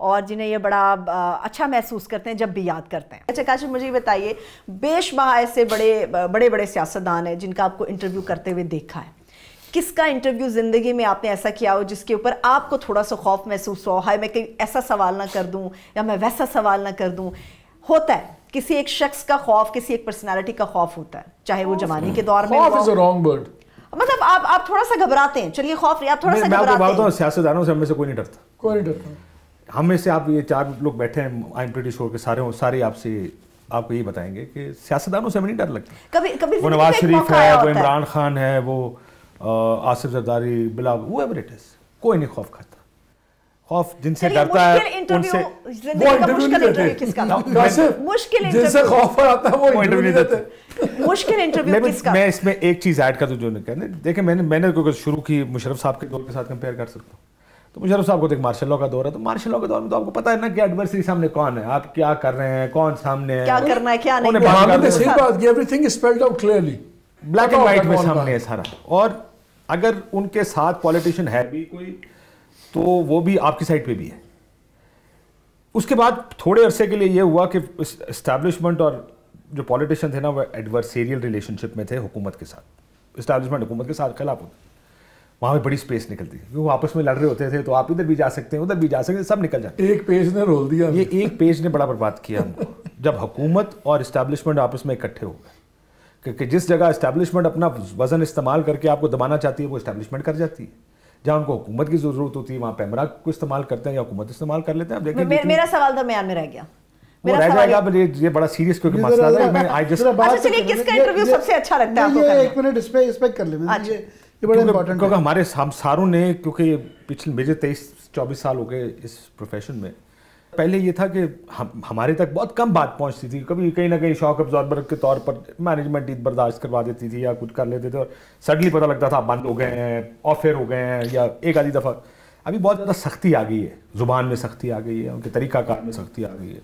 और जिन्हें ये बड़ा अच्छा महसूस करते हैं जब भी याद करते हैं। अच्छा काशिफ मुझे बताइए बेशबा ऐसे बड़े बड़े बड़े सियासतदान हैं जिनका आपको इंटरव्यू करते हुए देखा है। किसका इंटरव्यू ज़िंदगी में आपने ऐसा किया हो जिसके ऊपर आपको थोड़ा सा खौफ महसूस हो? हाय मैं कहीं ऐसा सवाल ना कर दूँ या मैं वैसा सवाल ना कर दूँ। होता है किसी एक शख्स का खौफ किसी एक पर्सनालिटी का खौफ होता है चाहे वो जमाने के दौर में मतलब आप आप थोड़ा सा घबराते हैं। चलिए खौफ आप थोड़ा सा घबराते हैं। सियासतदानों से हमें से कोई नहीं डरता। कोई नहीं डरता। हम में से आप ये चार लोग बैठे हैं आई एम प्रीटी श्योर के सारे सारे आपसे आपको ये बताएँगे कि सियासतदानों से हमें नहीं डर लगता। कभी कभी वो नवाज़ शरीफ है वो इमरान खान है वो आसिफ जरदारी बिलाव वो एवर इट इज़ कोई नहीं खौफ खाता। खौफ जिनसे डरता है उनसे वो इंटरव्यू नहीं देते। मुश्किल जिनसे खौफ आता है वो इंटरव्यू नहीं देते। मुश्किल इंटरव्यू किसका? मैं इसमें एक चीज़ ऐड कर दूँ जो कहने देखिए मैंने मैंने शुरू की मुशरफ साहब के दौर के साथ कंपेयर कर सकता हूँ। तो मुशरफ साहब को देख मार्शल लॉ का दौर है तो मार्शल लॉ के दौर में तो आपको पता है ना कि एडवर्सरी सामने कौन है आप क्या कर रहे हैं कौन सामने है क्या करना है क्या नहीं सही बात everything is spelled out clearly black and white में सामने है सारा। और अगर उनके साथ पॉलिटिशियन है भी कोई तो वो भी आपकी साइड पे भी है। उसके बाद थोड़े अरसे के लिए ये हुआ कि इस्टेब्लिशमेंट और जो पॉलिटिशियन थे ना वो एडवर्सेरियल रिलेशनशिप में थे हुकूमत के साथ। इस्टेब्लिशमेंट हुकूमत के साथ खिलाफ होते। वहाँ पे बड़ी स्पेस निकलती है। वो आपस में लड़ रहे होते थे तो आप इधर भी जा सकते हैं उधर भी जा सकते हैं सब निकल जाते एक पेज ने रोल दिया। ये एक पेज ने बड़ा बर्बाद किया हमको। जब हुकूमत और इस्टेब्लिशमेंट आपस में इकट्ठे हो गए क्योंकि जिस जगह इस्टेब्लिशमेंट अपना वज़न इस्तेमाल करके आपको दबाना चाहती है वो इस्टेब्लिशमेंट कर जाती है। जहाँ उनको हुकूमत की ज़रूरत होती है वहाँ पैमरा को इस्तेमाल करते हैं या हुकूमत इस्तेमाल कर लेते हैं। देखिए मे, मेरा सवाल दरमियान में रह गया। वो रह जाएगा ये ये बड़ा सीरियस क्योंकि मसला है मैं आई जस्ट अच्छा चलिए किसका इंटरव्यू सबसे अच्छा लगता है आपको ये एक मिनट इस पे इस पे कर ले। अच्छा। ये बड़ा इंपॉर्टेंट क्योंकि हमारे हम सारों ने क्योंकि पिछले मेरे तेईस चौबीस साल हो गए इस प्रोफेशन में पहले ये था कि हम हमारे तक बहुत कम बात पहुँचती थी। कभी कहीं ना कहीं शॉक अब्जॉर्बर के तौर पर मैनेजमेंट ईद बर्दाश्त करवा देती थी या कुछ कर लेते थे और सडनली पता लगता था बंद हो गए हैं ऑफेयर हो गए हैं या एक आधी दफ़ा। अभी बहुत ज़्यादा सख्ती आ गई है ज़ुबान में सख्ती आ गई है उनके तरीक़ाकार में सख्ती आ गई है।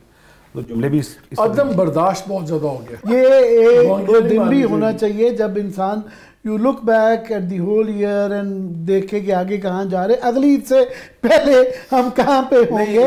तो जुमले भी अदम बर्दाश्त बहुत ज़्यादा हो गया। ये एक दिन भी होना चाहिए जब इंसान you look back at the whole year and देखे कि आगे कहाँ जा रहे अगली ईद से पहले हम कहाँ पे होंगे